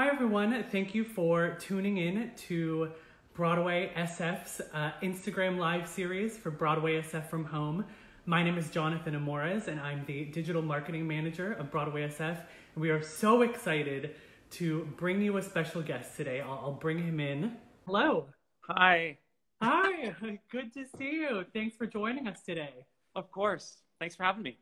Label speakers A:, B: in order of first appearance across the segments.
A: Hi, everyone. Thank you for tuning in to Broadway SF's uh, Instagram Live series for Broadway SF from Home. My name is Jonathan Amores, and I'm the digital marketing manager of Broadway SF. And we are so excited to bring you a special guest today. I'll, I'll bring him in. Hello.
B: Hi.
A: Hi. Good to see you. Thanks for joining us today.
B: Of course. Thanks for having me.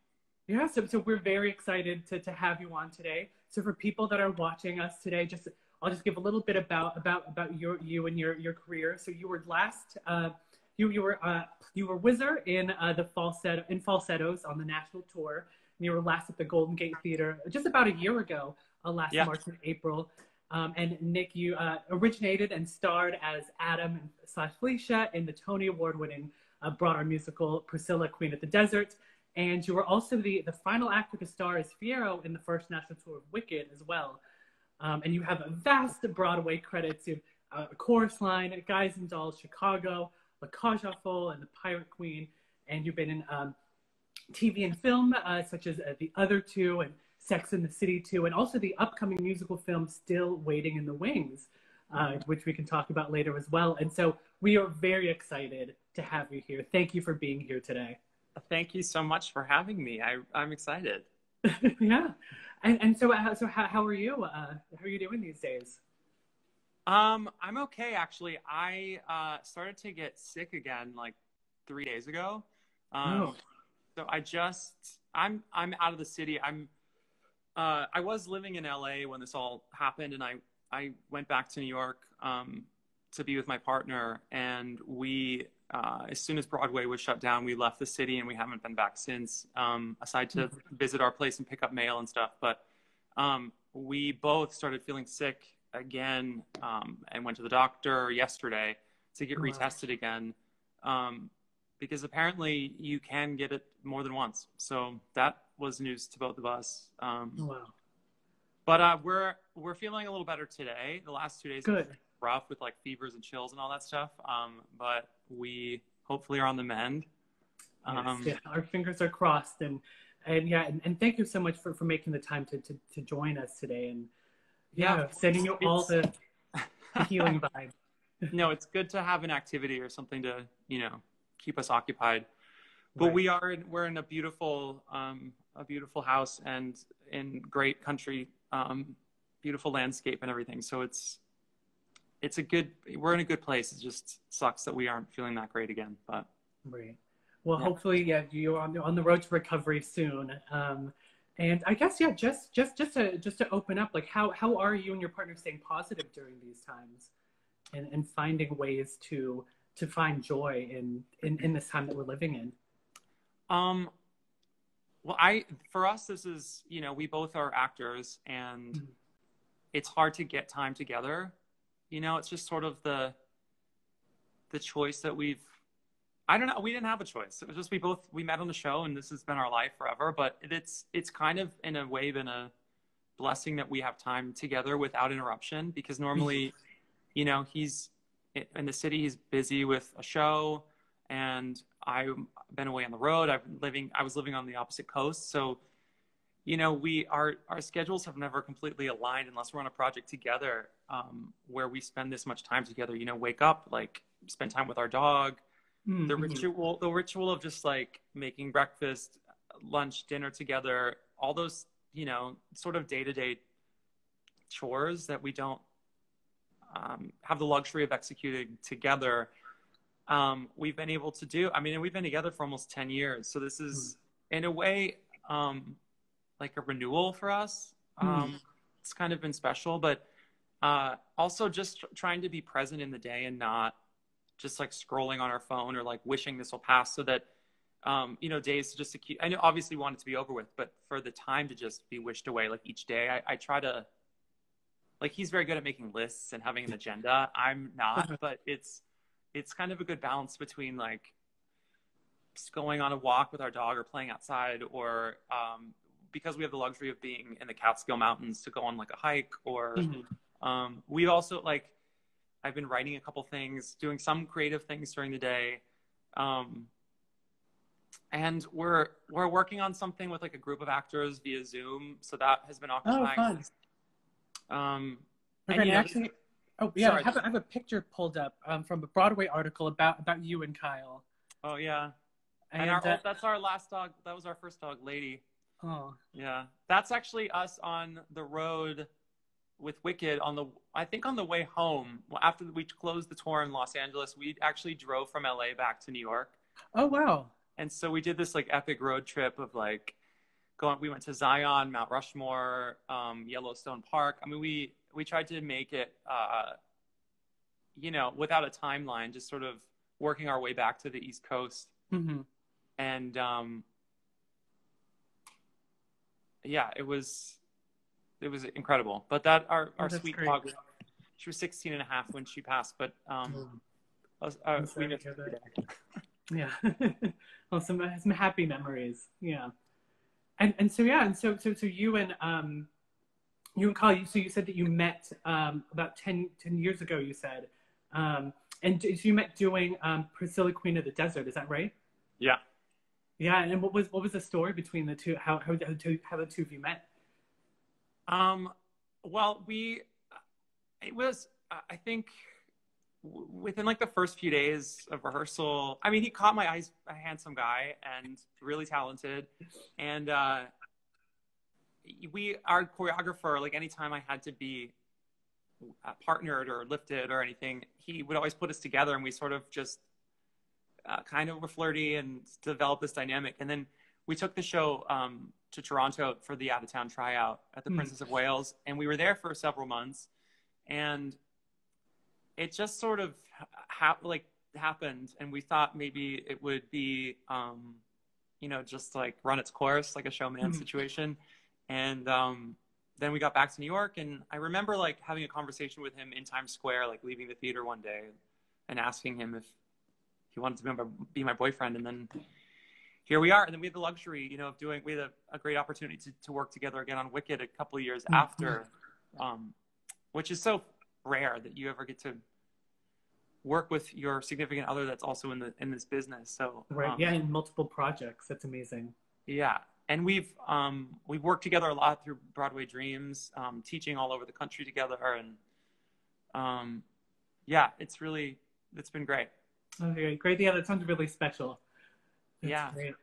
A: Yeah, so, so we're very excited to, to have you on today. So for people that are watching us today, just I'll just give a little bit about about about your you and your your career. So you were last uh, you you were uh, you were Whizzer in uh, the falsetto in falsettos on the national tour. And you were last at the Golden Gate Theater just about a year ago, uh, last yeah. March and April. Um, and Nick, you uh, originated and starred as Adam slash Felicia in the Tony Award winning uh, Broadway musical Priscilla, Queen of the Desert. And you were also the, the final to star as Fiyero in the first national tour of Wicked as well. Um, and you have a vast Broadway credits. You have uh, Chorus Line, Guys and Dolls, Chicago, La Cage aux Folles, and The Pirate Queen. And you've been in um, TV and film, uh, such as uh, The Other Two and Sex in the City 2, and also the upcoming musical film Still Waiting in the Wings, uh, which we can talk about later as well. And so we are very excited to have you here. Thank you for being here today.
B: Thank you so much for having me. I, I'm excited.
A: yeah. And, and so, uh, so how, how are you? Uh, how are you doing these days?
B: Um, I'm okay, actually. I uh, started to get sick again like three days ago. Um, oh. So I just, I'm, I'm out of the city. I'm, uh, I was living in LA when this all happened, and I, I went back to New York um, to be with my partner, and we uh, as soon as Broadway was shut down, we left the city and we haven't been back since, um, aside to mm-hmm. visit our place and pick up mail and stuff. But um, we both started feeling sick again um, and went to the doctor yesterday to get retested again um, because apparently you can get it more than once. So that was news to both of us. Um,
A: wow.
B: But uh, we're we're feeling a little better today. The last two days
A: Good.
B: Rough with like fevers and chills and all that stuff. Um, but we hopefully are on the mend.
A: Um, yes, yeah, our fingers are crossed, and and yeah, and, and, thank you so much for, for making the time to, to, to join us today, and yeah, yeah sending you all the, the healing vibe.
B: no, it's good to have an activity or something to you know keep us occupied. But right. we are we're in a beautiful um, a beautiful house and in great country, um, beautiful landscape and everything. So it's it's a good we're in a good place. It just sucks that we aren't feeling that great again but.
A: Right. Well yeah. hopefully yeah you're on the, on the road to recovery soon. Um, and i guess yeah just just just to just to open up like how how are you and your partner staying positive during these times? And and finding ways to to find joy in in, in this time that we're living in.
B: Um well i for us this is you know we both are actors and mm-hmm. it's hard to get time together you know, it's just sort of the the choice that we've I don't know, we didn't have a choice. It was just we both we met on the show and this has been our life forever, but it's it's kind of in a way been a blessing that we have time together without interruption because normally, you know, he's in the city, he's busy with a show and I've been away on the road. I've been living I was living on the opposite coast, so you know, we our our schedules have never completely aligned unless we're on a project together um, where we spend this much time together. You know, wake up, like spend time with our dog. Mm-hmm. The ritual, the ritual of just like making breakfast, lunch, dinner together, all those, you know, sort of day to day chores that we don't um, have the luxury of executing together. Um, we've been able to do. I mean, we've been together for almost ten years, so this is, mm. in a way, um, like a renewal for us. Hmm. Um, mm. It's kind of been special, but uh, also just trying to be present in the day and not just like scrolling on our phone or like wishing this will pass so that um, you know days just to keep i know obviously want it to be over with but for the time to just be wished away like each day i, I try to like he's very good at making lists and having an agenda i'm not but it's it's kind of a good balance between like just going on a walk with our dog or playing outside or um, because we have the luxury of being in the Catskill Mountains to go on like a hike or mm-hmm. um, we also like I've been writing a couple things, doing some creative things during the day. Um, and we're we're working on something with like a group of actors via Zoom, so that has been oh, occupying. Oh, fun. Um,
A: Okay, and, actually, oh yeah, I have, a, I have a picture pulled up um, from a Broadway article about about you and Kyle.
B: Oh yeah, and, and our, uh, that's our last dog. That was our first dog, Lady.
A: Oh
B: yeah, that's actually us on the road with Wicked on the I think on the way home after we closed the tour in Los Angeles, we actually drove from LA back to New York.
A: Oh wow!
B: And so we did this like epic road trip of like going. We went to Zion, Mount Rushmore, um, Yellowstone Park. I mean, we we tried to make it, uh, you know, without a timeline, just sort of working our way back to the East Coast.
A: Mm-hmm.
B: And um, yeah, it was it was incredible. But that our our oh, sweet great. dog, she was 16 and a half when she passed. But um, oh. uh, we
A: yeah, well, some some happy memories. Yeah, and and so yeah, and so so so you and um, you and Kyle. So you said that you met um about 10, 10 years ago. You said, um, and so you met doing um Priscilla Queen of the Desert. Is that right?
B: Yeah.
A: Yeah, and what was what was the story between the two? How how, how, how the two of you met?
B: Um, well, we, it was, I think, within like the first few days of rehearsal. I mean, he caught my eyes, a handsome guy and really talented. And uh, we, our choreographer, like anytime I had to be uh, partnered or lifted or anything, he would always put us together and we sort of just uh, kind of were flirty and developed this dynamic. And then we took the show um, to Toronto for the out of town tryout at the mm. Princess of Wales, and we were there for several months, and it just sort of ha- like happened, and we thought maybe it would be, um, you know, just like run its course, like a showman mm. situation, and um, then we got back to New York, and I remember like having a conversation with him in Times Square, like leaving the theater one day, and asking him if he wanted to be my, be my boyfriend, and then here we are. And then we had the luxury, you know, of doing, we had a, a great opportunity to, to work together again on Wicked a couple of years mm-hmm. after, um, which is so rare that you ever get to work with your significant other that's also in the in this business. So
A: right, um, yeah, in multiple projects. That's amazing.
B: Yeah, and we've um, we've worked together a lot through Broadway Dreams, um, teaching all over the country together, and um, yeah, it's really it's been great.
A: Okay, great. Yeah, that sounds really special.
B: That's yeah.
A: Great.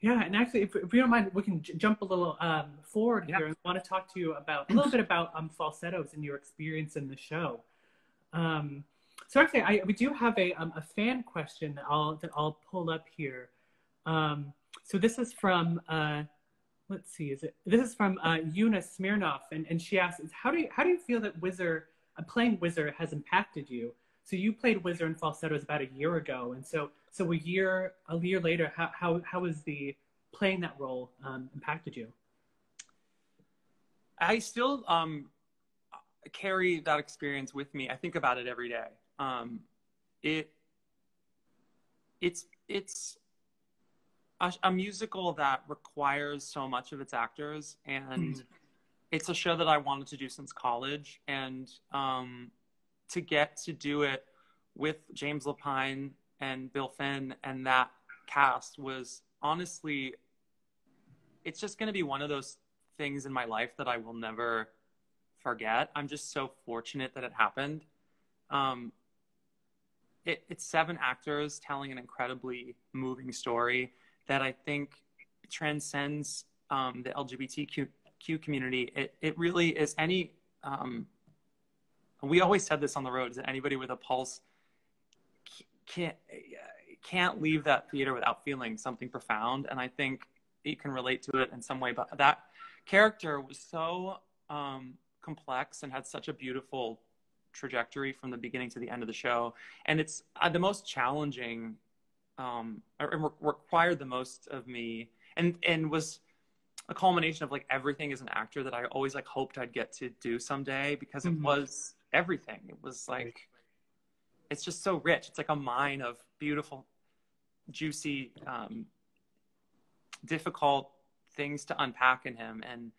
A: Yeah, and actually, if, if you don't mind, we can j- jump a little um, forward yeah. here. I want to talk to you about a little bit about um, falsettos and your experience in the show. Um, so actually, I, we do have a, um, a fan question that I'll that I'll pull up here. Um, so this is from uh, let's see, is it? This is from uh, Yuna Smirnov, and, and she asks, "How do you how do you feel that Whizzer uh, playing Whizzer has impacted you?" So you played Whizzer in falsettos about a year ago, and so so a year a year later, how how how has the playing that role um, impacted you?
B: I still um, carry that experience with me. I think about it every day. Um, it it's it's a, a, musical that requires so much of its actors, and mm. it's a show that I wanted to do since college, and um, to get to do it with James Lapine and Bill Finn and that cast was honestly, it's just going to be one of those things in my life that I will never forget. I'm just so fortunate that it happened. Um, it, it's seven actors telling an incredibly moving story that I think transcends um, the LGBTQ community. It, it really is any, um, we always said this on the road, is that anybody with a pulse can't can't leave that theater without feeling something profound and i think you can relate to it in some way but that character was so um, complex and had such a beautiful trajectory from the beginning to the end of the show and it's uh, the most challenging um, re- required the most of me and and was a culmination of like everything as an actor that i always like hoped i'd get to do someday because it mm-hmm. was everything it was like it's just so rich. It's like a mine of beautiful, juicy, um, difficult things to unpack in him. And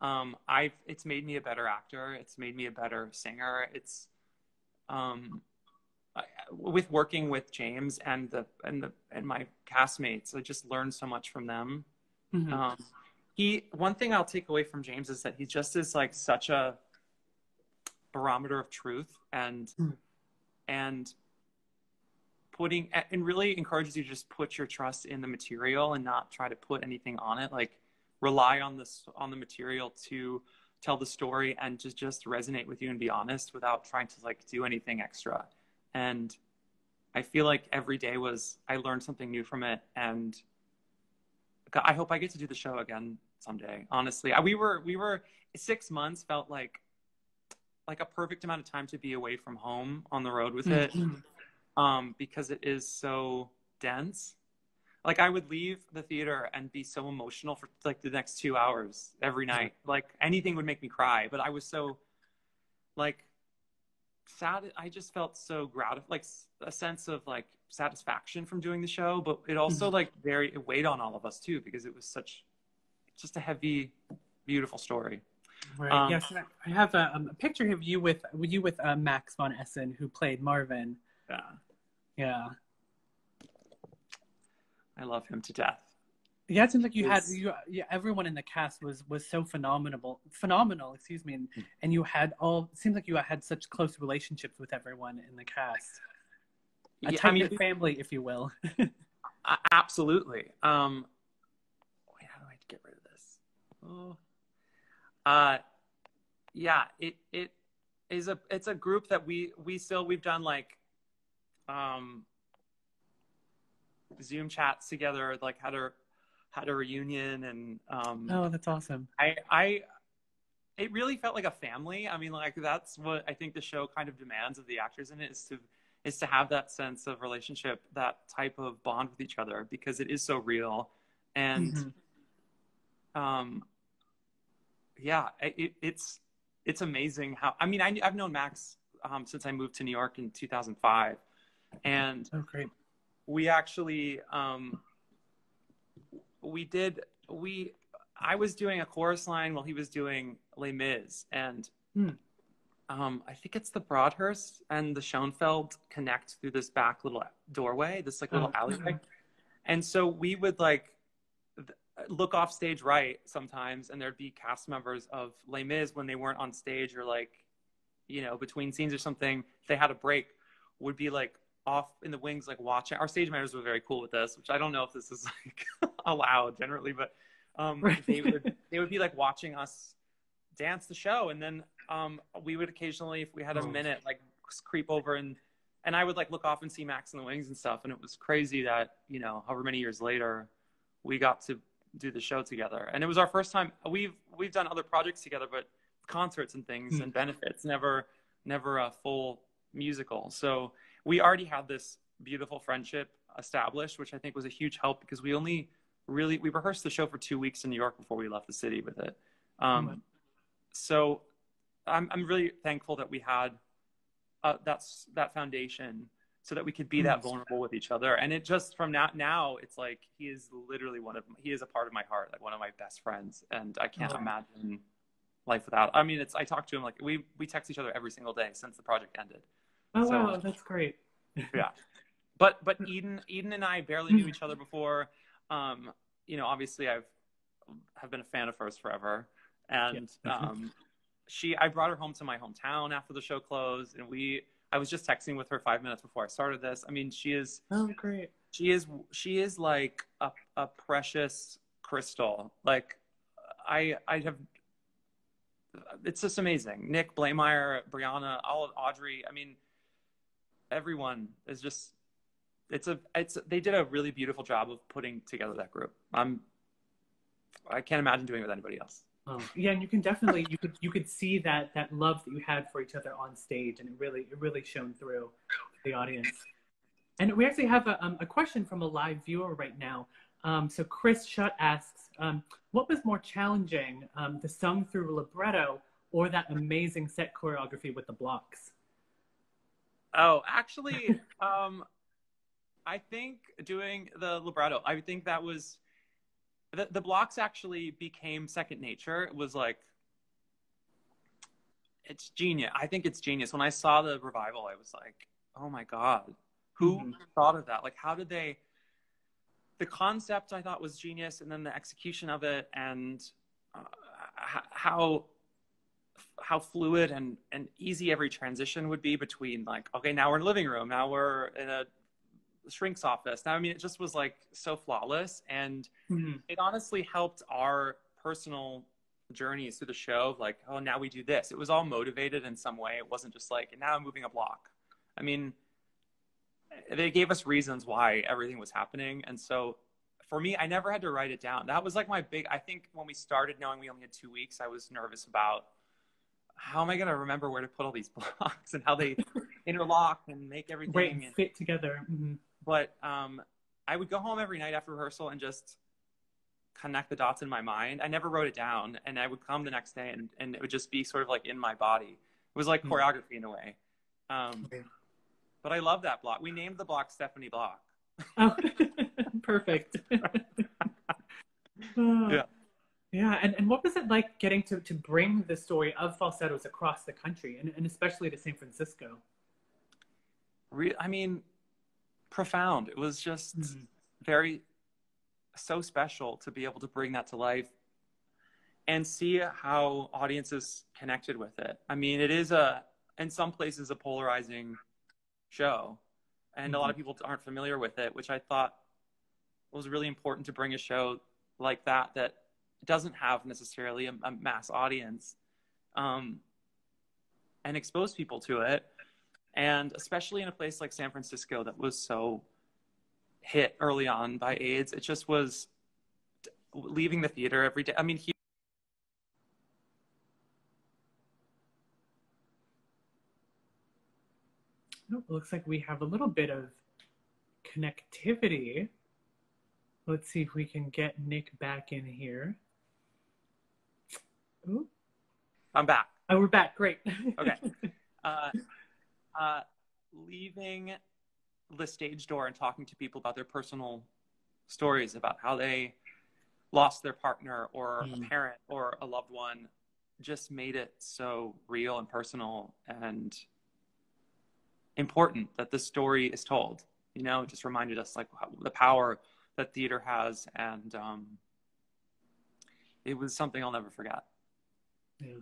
B: um, I've it's made me a better actor. It's made me a better singer. It's um, I, with working with James and the and the and my castmates, I just learned so much from them. Mm-hmm. Um, he one thing I'll take away from James is that he just is like such a barometer of truth and
A: Mm.
B: and putting and really encourages you to just put your trust in the material and not try to put anything on it. Like rely on this on the material to tell the story and just just resonate with you and be honest without trying to like do anything extra. And i feel like every day was i learned something new from it and i hope i get to do the show again someday. Honestly we were we were six months felt like like a perfect amount of time to be away from home on the road with it
A: Mhm.
B: um, because it is so dense. Like I would leave the theater and be so emotional for like the next two hours every night. Like anything would make me cry, but I was so like sad. I just felt so gratified, like a sense of like satisfaction from doing the show. But it also
A: Mhm.
B: like very it weighed on all of us too because it was such just a heavy, beautiful story.
A: Right.
B: Um,
A: yes, I- have a, um, a picture of you with you with uh, Max von Essen, who played Marvin.
B: Yeah,
A: Yeah.
B: I love him to death.
A: Yeah, it seems like you had you, yeah, everyone in the cast was was so phenomenal, phenomenal. Excuse me, and, and you had all. It seems like you had such close relationships with everyone in the cast. A
B: Yeah, I mean,
A: family, if you will.
B: Absolutely. Um, wait, how do I get rid of this? Oh, uh, yeah. It it is a it's a group that we we still we've done like, um, Zoom chats together. Like had a had a reunion and um,
A: oh, that's awesome.
B: I I it really felt like a family. I mean, like that's what I think the show kind of demands of the actors in it is to is to have that sense of relationship, that type of bond with each other because it is so real. And
A: Mhm.
B: um yeah, it, it's it's amazing how I mean, I I've known Max um, since I moved to New York in 2005 and
A: Oh, great.
B: we actually um we did we i was doing a chorus line while he was doing les mis and
A: Hmm.
B: um i think it's the broadhurst and the schoenfeld connect through this back little doorway this like little
A: Oh,
B: alleyway and so we would like look off stage right sometimes and there'd be cast members of les mis when they weren't on stage or like you know between scenes or something if they had a break would be like off in the wings like watching our stage managers were very cool with this which i don't know if this is like allowed generally but um
A: Right.
B: they would they would be like watching us dance the show and then um we would occasionally if we had a
A: Oh.
B: minute like creep over and and i would like look off and see max in the wings and stuff and it was crazy that you know however many years later we got to do the show together and it was our first time we've we've done other projects together but concerts and things
A: Hmm.
B: and benefits never never a full musical so we already had this beautiful friendship established which i think was a huge help because we only really we rehearsed the show for two weeks in new york before we left the city with it um,
A: Wow.
B: so I'm, I'm really thankful that we had uh, that's that foundation so that we could be that
A: Mm.
B: vulnerable with each other. And it just from now now it's like he is literally one of he is a part of my heart like one of my best friends. And i can't
A: Oh.
B: imagine life without i mean it's i talk to him like we we text each other every single day since the project ended.
A: Oh
B: So-
A: wow, that's great.
B: yeah. But but eden eden and i barely knew each other before. Um you know obviously i've have been a fan of hers forever. And um she i brought her home to my hometown after the show closed. And we i was just texting with her five minutes before i started this. I mean she is
A: Oh great.
B: she is she is like a, a precious crystal. Like i i have it's just amazing. Nick blaemire brianna all of audrey. I mean everyone is just it's a it's they did a really beautiful job of putting together that group. I'm i can't imagine doing it with anybody else
A: Oh, yeah, and you can definitely you could you could see that that love that you had for each other on stage, and it really it really shone through to the audience. And we actually have a um, a question from a live viewer right now. Um, so Chris Shutt asks, um, what was more challenging, um, the sung through libretto or that amazing set choreography with the blocks?
B: Oh, actually, um, I think doing the libretto, I think that was the, the blocks actually became second nature. It was like, it's genius. I think it's genius. When I saw the revival, I was like, oh my God, who
A: Mhm.
B: thought of that? Like, how did they? The concept I thought was genius, and then the execution of it, and uh, how how fluid and and easy every transition would be between like okay now we're in a living room now we're in a shrink's office now i mean it just was like so flawless and mm-hmm. it honestly helped our personal journeys through the show like oh now we do this. It was all motivated in some way. It wasn't just like now i'm moving a block. I mean they gave us reasons why everything was happening and so for me i never had to write it down. That was like my big i think when we started knowing we only had two weeks i was nervous about how am i going to remember where to put all these blocks and how they interlock and make everything and,
A: fit together. Mm-hmm.
B: But um, i would go home every night after rehearsal and just connect the dots in my mind. I never wrote it down, and I would come the next day, and, and it would just be sort of like in my body. It was like mm. choreography in a way. Um, But I love that block. We named the block Stephanie Block.
A: Oh, perfect.
B: yeah.
A: Yeah, and, and what was it like getting to, to bring the story of falsettos across the country and, and especially to San Francisco?
B: Re- I mean, profound. It was just mm-hmm. very so special to be able to bring that to life and see how audiences connected with it. I mean, it is a, in some places, a polarizing show, and mm-hmm. a lot of mm-hmm. people aren't familiar with it, which I thought was really important to bring a show like that that doesn't have necessarily a, a mass audience, um, and expose people to it. And especially in a place like San Francisco that was so hit early on by AIDS. It just was leaving the theater every day. I mean, he.
A: Oh, looks like we have a little bit of connectivity. Let's see if we can get Nick back in here.
B: Ooh. I'm back.
A: Oh, we're back. Great.
B: okay. Uh, uh, leaving the stage door and talking to people about their personal stories about how they lost their partner or mm. a parent or a loved one just made it so real and personal and important that the story is told you know it just reminded us like the power that theater has and um, it was something i'll never forget
A: yeah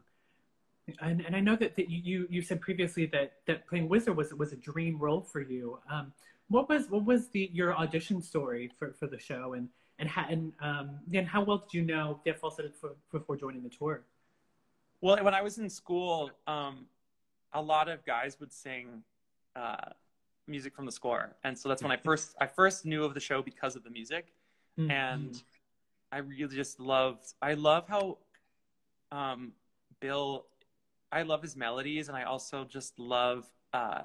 A: and, and I know that, that you you said previously that that playing Whizzer was was a dream role for you. Um, what was what was the your audition story for, for the show and and how and um, then how well did you know Get Falsetto for, before joining the tour?
B: Well, when I was in school, um, a lot of guys would sing uh, music from the score, and so that's when I first I first knew of the show because of the music, mm-hmm. and I really just loved. I love how um, Bill I love his melodies, and I also just love uh,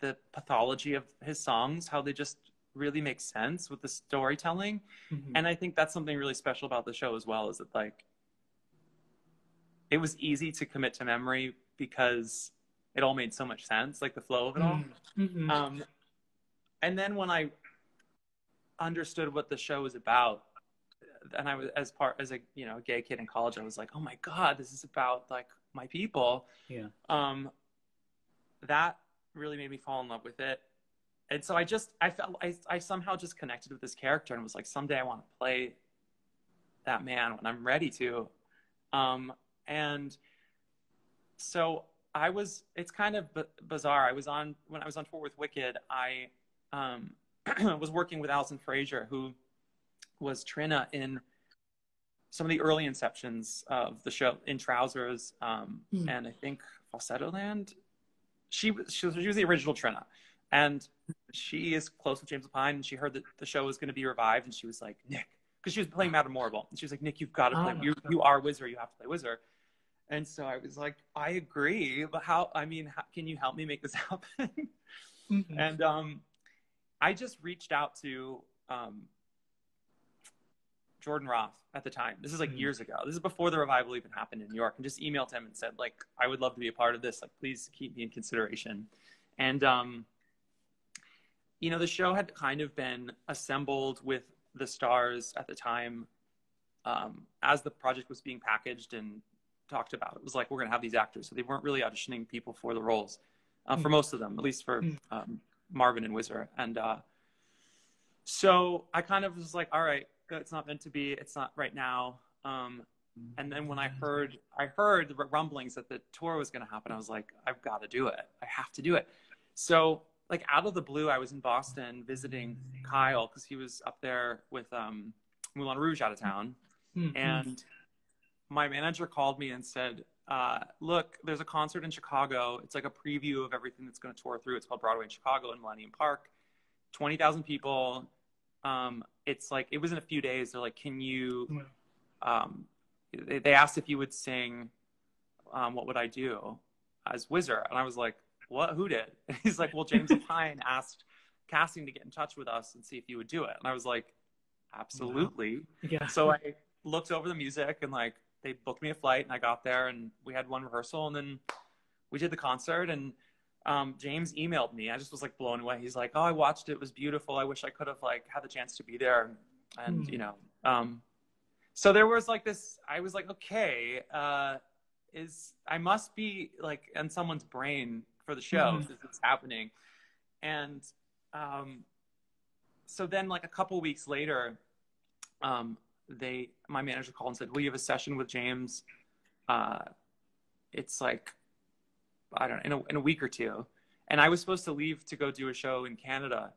B: the pathology of his songs, how they just really make sense with the storytelling. Mm-hmm. And I think that's something really special about the show as well, is that like it was easy to commit to memory because it all made so much sense, like the flow of it all. Mm-hmm. Um, and then when I understood what the show was about, and I was as part as a you know gay kid in college, I was like, oh my god, this is about like my people.
A: Yeah.
B: Um, that really made me fall in love with it. And so I just, I felt, I, I somehow just connected with this character and was like, someday I want to play that man when I'm ready to. Um, and so I was, it's kind of b- bizarre. I was on, when I was on tour with Wicked, I um, was working with Alison Fraser, who was Trina in some of the early inceptions of the show in Trousers, um, mm. and I think Falsettoland. She was, she was she was the original Trina, and she is close with James Lapine, and she heard that the show was going to be revived, and she was like Nick, because she was playing Madame Morrible, and she was like Nick, you've got to play. Oh, you you are Whizzer, you have to play Whizzer. And so I was like, I agree, but how? I mean, how, can you help me make this happen? Mm-hmm. And um, I just reached out to um, Jordan Roth at the time. This is like mm-hmm. years ago. This is before the revival even happened in New York, and just emailed him and said like, I would love to be a part of this. Like, please keep me in consideration. And um, you know, the show had kind of been assembled with the stars at the time um, as the project was being packaged and talked about. It was like we're going to have these actors, so they weren't really auditioning people for the roles, uh, for most of them, at least for mm. um, Marvin and Whizzer. And uh, so I kind of was like, all right, it's not meant to be. It's not right now. Um, And then when I heard, I heard the rumblings that the tour was going to happen. I was like, I've got to do it. I have to do it. So like out of the blue, I was in Boston visiting Kyle because he was up there with um, Moulin Rouge out of town,
A: Mhm.
B: and my manager called me and said, uh, "Look, there's a concert in Chicago. It's like a preview of everything that's going to tour through. It's called Broadway in Chicago in Millennium Park. Twenty thousand people. Um, it's like it was in a few days. They're like, can you?" Um, they, asked if you would sing. Um, what would I do as Whizzer? And I was like, "What? Who did?" And he's like, "Well, James Pine asked casting to get in touch with us and see if you would do it." And I was like, "Absolutely."
A: yeah.
B: So I looked over the music and like they booked me a flight and I got there and we had one rehearsal and then we did the concert and um, James emailed me. I just was like blown away. He's like, "Oh, I watched it. It was beautiful. I wish I could have like had the chance to be there." And
A: Hmm.
B: you know, um, so there was like this. I was like, "Okay, uh, is I must be like in someone's brain for the show
A: Mhm.
B: because it's happening." And um, so then, like a couple weeks later, um, they my manager called and said, "Will you have a session with James?" Uh, it's like I don't know in a, in a week or two, and I was supposed to leave to go do a show in Canada,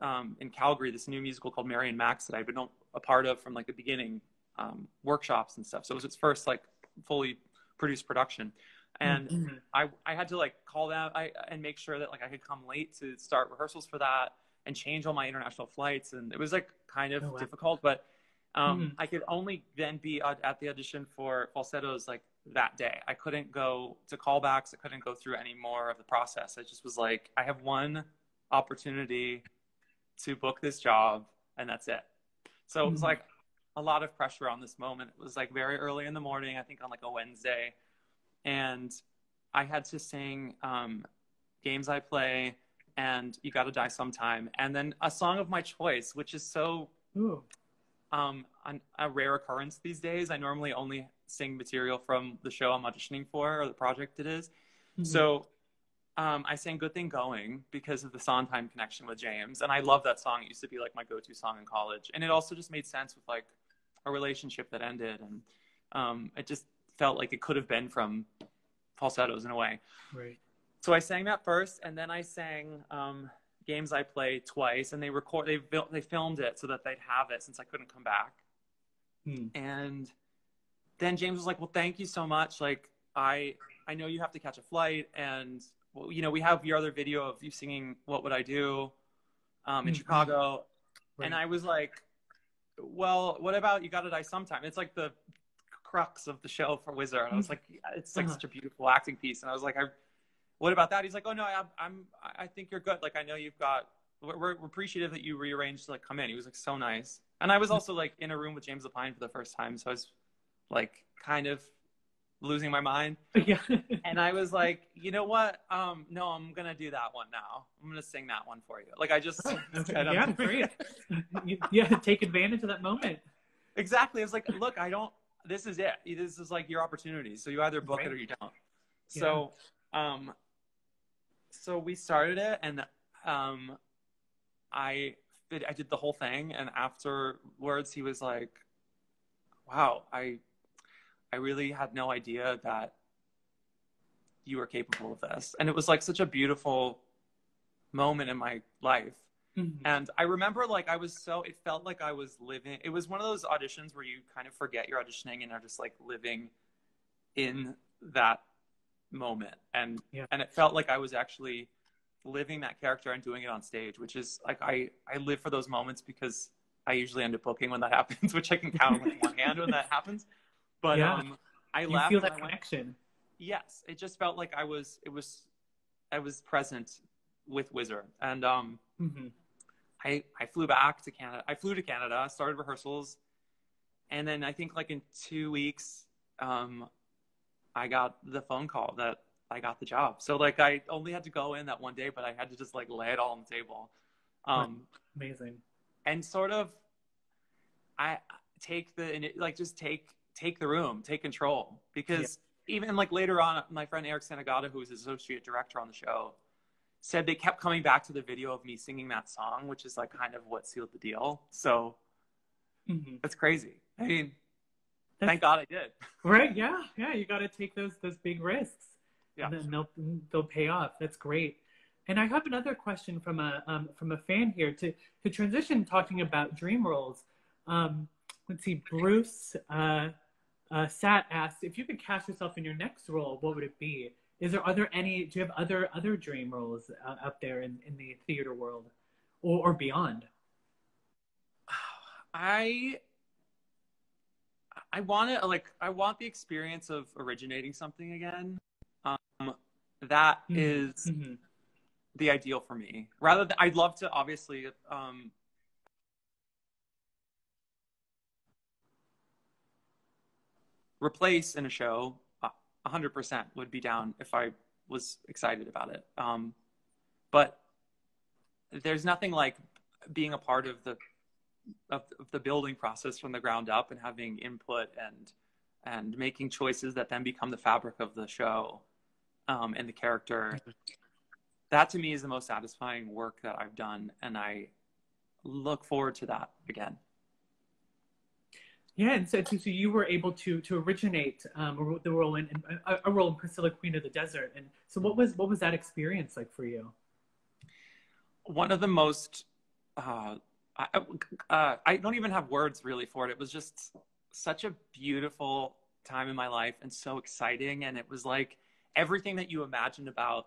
B: um, in Calgary. This new musical called Mary and Max that I've been a part of from like the beginning, um, workshops and stuff. So it was its first like fully produced production, and
A: Mhm.
B: I I had to like call them I, and make sure that like I could come late to start rehearsals for that and change all my international flights and it was like kind of
A: Oh, wow.
B: difficult but um,
A: Mhm.
B: I could only then be at at the audition for falsettos like that day. I couldn't go to callbacks. I couldn't go through any more of the process. I just was like I have one opportunity to book this job and that's it. So it was
A: Mhm.
B: like a lot of pressure on this moment. It was like very early in the morning I think on like a Wednesday and I had to sing um, games I play and you got to die sometime and then a song of my choice which is so
A: Ooh.
B: um, a rare occurrence these days. I normally only sing material from the show I'm auditioning for or the project it is
A: Mhm.
B: so um, I sang Good Thing Going because of the Sondheim connection with James. And I love that song. It used to be like my go to song in college. And it also just made sense with like a relationship that ended. And um, it just felt like it could have been from falsettos in a way.
A: right.
B: So I sang that first. And then I sang um, Games I Play twice. And they record, they, fil- they filmed it so that they'd have it since I couldn't come back
A: Hmm.
B: and then James was like, "Well, thank you so much. Like, I I know you have to catch a flight, and well, you know, we have your other video of you singing "What Would I Do" um, in
A: Mhm.
B: Chicago."
A: Right.
B: And I was like, "Well, what about you got to die sometime?" It's like the crux of the show for Whizzer. I was like, yeah, "It's like
A: Uh-huh.
B: such a beautiful acting piece," and I was like, "I." What about that? He's like, "Oh no, I'm, I'm I think you're good. Like, I know you've got. We're, we're appreciative that you rearranged to like come in. He was like so nice, and I was also like in a room with James Lapine for the first time, so I was like kind of losing my mind.
A: yeah.
B: And I was like, you know what? Um, no, I'm gonna do that one now. I'm gonna sing that one for you. Like I just,
A: Okay,
B: I don't-
A: yeah, great. You- yeah, take advantage of that moment.
B: exactly. I was like, look, I don't. This is it. This is like your opportunity. So you either book it or you don't. So, um, so we started it, and um, I did, I did the whole thing, and afterwards he was like, "Wow, I, I really had no idea that you were capable of this," and it was like such a beautiful moment in my life.
A: Mhm.
B: And I remember like I was so it felt like I was living it was one of those auditions where you kind of forget you're auditioning and are just like living in that moment. And
A: Yeah.
B: and it felt like I was actually living that character and doing it on stage, which is like I I live for those moments because I usually end up booking when that happens, which I can count on one hand when that happens. But
A: Yeah.
B: um I
A: You feel that
B: I went-
A: connection.
B: yes it just felt like i was it was i was present with whizzer and um
A: hmm
B: i i flew back to canada i flew to canada started rehearsals and then i think like in two weeks um i got the phone call that i got the job so like i only had to go in that one day but i had to just like lay it all on the table um
A: Amazing.
B: and sort of i take the like just take take the room take control because even like later on my friend eric santagata who's associate director on the show said they kept coming back to the video of me singing that song which is like kind of what sealed the deal so
A: hmm
B: it's crazy i mean Thank God I did.
A: Right? Yeah, yeah. You got to take those those big risks.
B: Yeah.
A: And then they'll they'll pay off. That's great. And I have another question from a um, from a fan here to to transition talking about dream roles. Um, let's see, Bruce uh, uh, Sat asked if you could cast yourself in your next role, what would it be? Is there are there any? Do you have other other dream roles uh, out there in, in the theater world, or, or beyond?
B: I I want to like I want the experience of originating something again. Um, that
A: Mhm.
B: is
A: Mhm.
B: the ideal for me. Rather than I'd love to obviously um, replace in a show. A hundred percent would be down if I was excited about it. Um, but there's nothing like being a part of the of, of the building process from the ground up and having input and and making choices that then become the fabric of the show um, and the character. That to me is the most satisfying work that I've done, and I look forward to that again.
A: Yeah, and so, so so you were able to to originate um, the role in in- a, a role in Priscilla, Queen of the Desert, and so what was what was that experience like for you?
B: one of the most uh, I, uh, I don't even have words really for it. It was just such a beautiful time in my life and so exciting. And it was like everything that you imagined about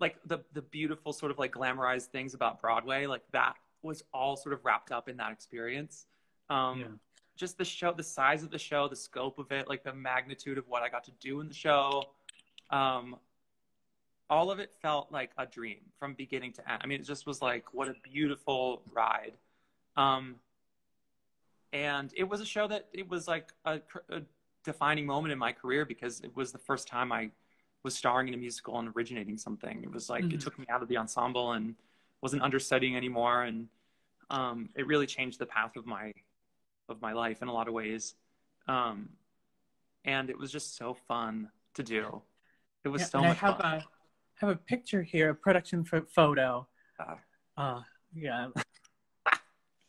B: like the the beautiful sort of like glamorized things about Broadway, like that was all sort of wrapped up in that experience. Um,
A: Yeah.
B: Just the show, the size of the show, the scope of it, like the magnitude of what I got to do in the show. Um, all of it felt like a dream from beginning to end. I mean, it just was like, what a beautiful ride. Um, and it was a show that it was like a, a defining moment in my career because it was the first time I was starring in a musical and originating something. It was like
A: Mhm.
B: it took me out of the ensemble and wasn't understudying anymore, and um, it really changed the path of my of my life in a lot of ways. Um, and it was just so fun to do. It was
A: Yeah,
B: so much
A: I have
B: fun.
A: a have a picture here, a production pho- photo.
B: Ah.
A: Uh, yeah.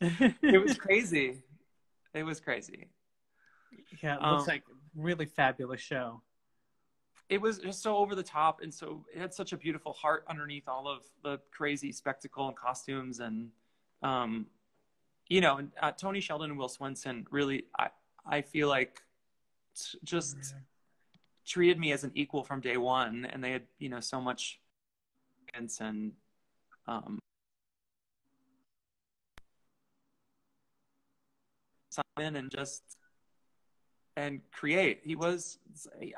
B: it was crazy. It was crazy.
A: yeah, it looks
B: um,
A: like really fabulous show.
B: It was just so over the top, and so it had such a beautiful heart underneath all of the crazy spectacle and costumes, and um, you know, uh, Tony Sheldon and Will Swenson really, I I feel like t- just treated me as an equal from day one, and they had you know so much and um, in and just and create. He was.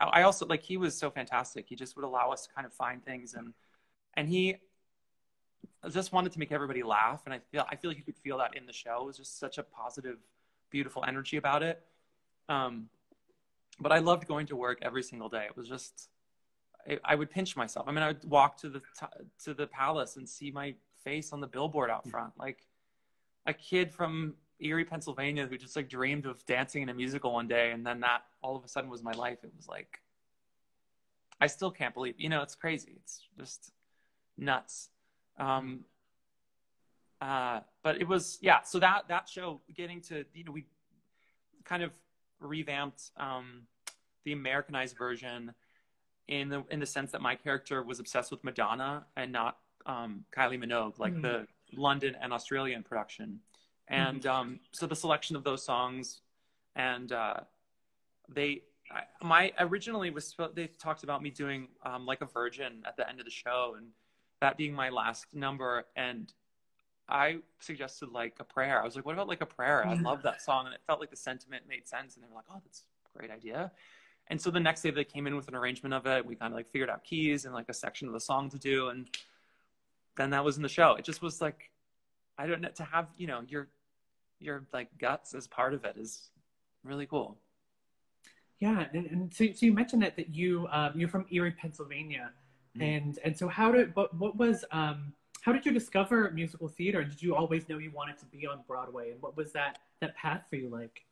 B: I also like. He was so fantastic. He just would allow us to kind of find things and and he just wanted to make everybody laugh. And I feel I feel like you could feel that in the show. It was just such a positive, beautiful energy about it. Um, but I loved going to work every single day. It was just. I, I would pinch myself. I mean, I would walk to the t- to the palace and see my face on the billboard out front, like a kid from Erie, Pennsylvania, who just like dreamed of dancing in a musical one day, and then that all of a sudden was my life. It was like, I still can't believe, you know, it's crazy. It's just nuts. Um, uh, but it was, yeah. So that that show, getting to, you know, we kind of revamped um, the Americanized version in the in the sense that my character was obsessed with Madonna and not um, Kylie Minogue, like
A: Mhm.
B: the London and Australian production and um, so the selection of those songs and uh, they I, my originally was they talked about me doing um, like a virgin at the end of the show and that being my last number and i suggested like a prayer. I was like what about like a prayer? I love that song and it felt like the sentiment made sense and they were like oh that's a great idea. And so the next day they came in with an arrangement of it. We kind of like figured out keys and like a section of the song to do and then that was in the show. It just was like i don't know to have you know your your like guts as part of it is really cool.
A: Yeah, and, and so, so you mentioned that that you um, you're from Erie, Pennsylvania. And and so how did what what was um, how did you discover musical theater? Did you always know you wanted to be on Broadway, and what was that that path for you like?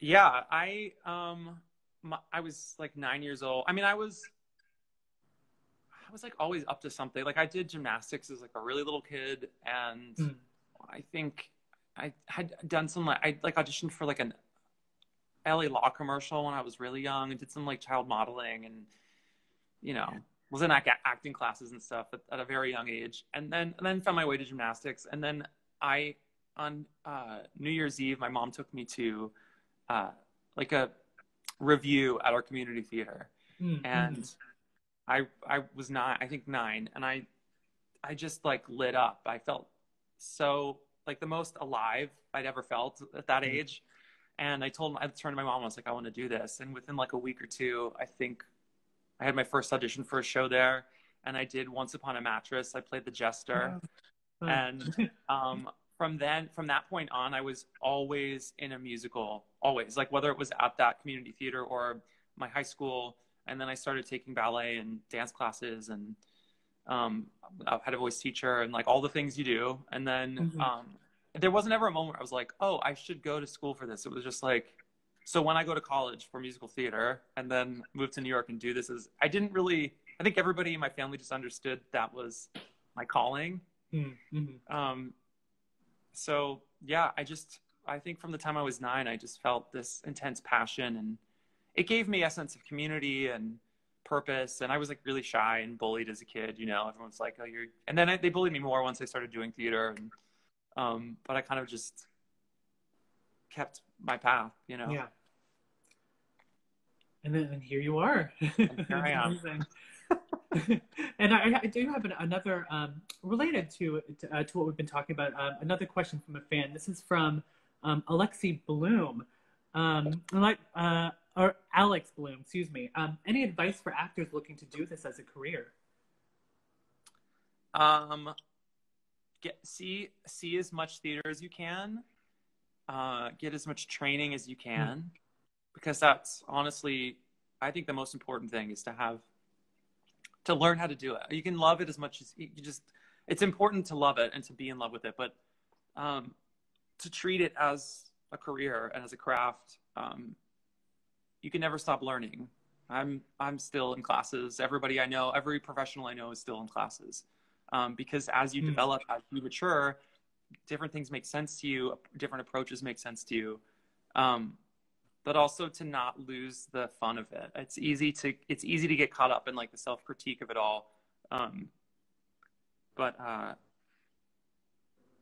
B: Yeah, I um my, I was like 9 years old. I mean, I was I was like always up to something. Like I did gymnastics as like a really little kid and
A: Mm.
B: I think I had done some like I like auditioned for like an LA Law commercial when I was really young and did some like child modeling and, you know, was in like acting classes and stuff at, at a very young age. And then, and then found my way to gymnastics. And then I, on uh, New Year's Eve, my mom took me to uh, like a review at our community theater. Mm-hmm. And I, I was nine, I think nine. And I, I just like lit up. I felt so like the most alive I'd ever felt at that mm-hmm. age. And I told, I turned to my mom, and I was like, I want to do this. And within like a week or two, I think I had my first audition for a show there. And I did Once Upon a Mattress. I played the jester. Oh. And um, from then, from that point on, I was always in a musical, always. Like whether it was at that community theater or my high school. And then I started taking ballet and dance classes and um, I had a voice teacher and like all the things you do. And then mm-hmm. um, there wasn't ever a moment where I was like, oh, I should go to school for this. It was just like, so when I go to college for musical theater and then move to New York and do this is I didn't really I think everybody in my family just understood that was my calling. Mm-hmm. Um, so yeah, I just I think from the time I was nine, I just felt this intense passion and it gave me a sense of community and purpose. And I was like really shy and bullied as a kid, you know, everyone's like, oh, you're, and then I, they bullied me more once I started doing theater. And, um, but I kind of just kept my path, you know?
A: Yeah. And then and here you are.
B: And here I am.
A: and I, I, do have an, another um, related to to, uh, to, what we've been talking about. Um, another question from a fan. This is from um, Alexi Bloom. Um, like uh, or Alex Bloom, excuse me. Um, any advice for actors looking to do this as a career?
B: Um, get see see as much theater as you can. Uh, get as much training as you can, mm. Because that's honestly, I think the most important thing is to have to learn how to do it. You can love it as much as you just. It's important to love it and to be in love with it, but um, to treat it as a career and as a craft. Um, you can never stop learning. I'm I'm still in classes. Everybody I know, every professional I know is still in classes, um, because as you mm. develop, as you mature, different things make sense to you. Different approaches make sense to you, um, but also to not lose the fun of it. It's easy to it's easy to get caught up in like the self critique of it all, um, but uh,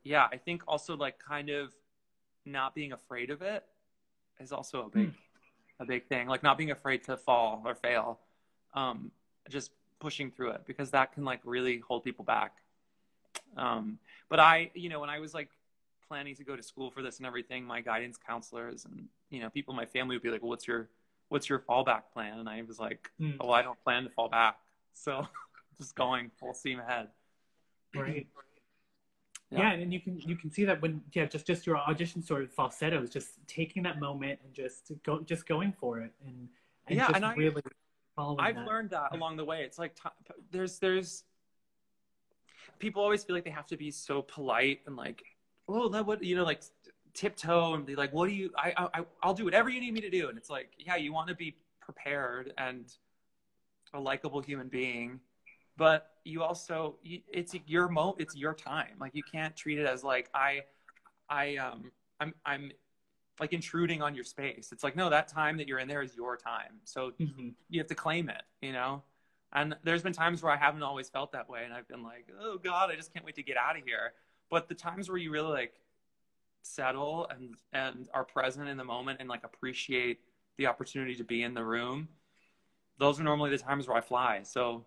B: yeah, I think also like kind of not being afraid of it is also a big. Mm a big thing, like not being afraid to fall or fail, um, just pushing through it because that can like really hold people back. Um, but I, you know, when I was like planning to go to school for this and everything, my guidance counselors and you know people in my family would be like, well, "What's your what's your fallback plan?" And I was like, mm. "Oh, I don't plan to fall back." So just going full steam ahead.
A: Right yeah. yeah. and you can you can see that when yeah just just your audition sort of falsetto is just taking that moment and just go just going for it and, and
B: yeah and I, really I've that. learned that along the way it's like there's there's people always feel like they have to be so polite and like oh that would you know like tiptoe and be like what do you I, I I'll do whatever you need me to do. And it's like yeah you want to be prepared and a likable human being but you also it's your mo it's your time. Like you can't treat it as like i i um i'm i'm like intruding on your space. It's like no that time that you're in there is your time. So mm-hmm. you have to claim it you know? And there's been times where i haven't always felt that way and i've been like oh god i just can't wait to get out of here but the times where you really like settle and and are present in the moment and like appreciate the opportunity to be in the room those are normally the times where i fly so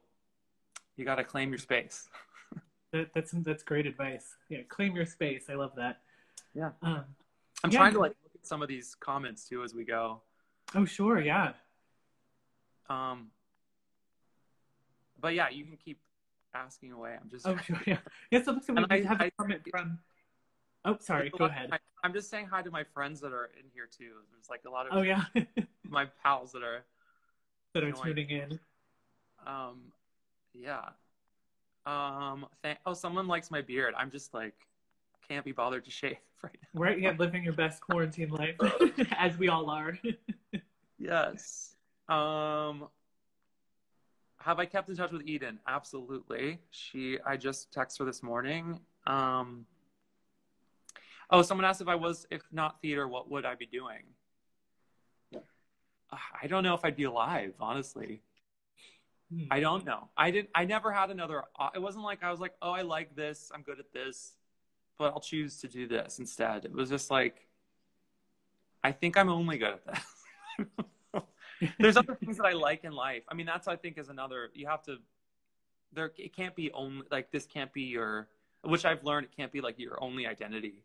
B: you got to claim your space.
A: that, that's that's great advice. Yeah, claim your space. I love that.
B: Yeah. Um, I'm yeah. trying to like look at some of these comments too as we go.
A: Oh sure, yeah.
B: Um. But yeah, you can keep asking away. I'm just.
A: Oh sure, yeah. Yeah. So listen, we have a comment from. Oh, sorry. Go ahead.
B: My, I'm just saying hi to my friends that are in here too. There's like a lot of.
A: Oh yeah.
B: my pals that are.
A: That are tuning in.
B: Um, yeah. Um. Th- oh, someone likes my beard. I'm just like, can't be bothered to shave right
A: now. Right. Yeah. Living your best quarantine life, as we all are.
B: yes. Um. Have I kept in touch with Eden? Absolutely. She. I just texted her this morning. Um. Oh, someone asked if I was, if not theater, what would I be doing? I don't know if I'd be alive, honestly.
A: Hmm.
B: I don't know. I didn't. I never had another. uh, It wasn't like I was like, oh, I like this. I'm good at this, but I'll choose to do this instead. It was just like, I think I'm only good at this. There's other things that I like in life. I mean, that's I think is another. You have to. There, it can't be only like this. Can't be your. Which I've learned, it can't be like your only identity,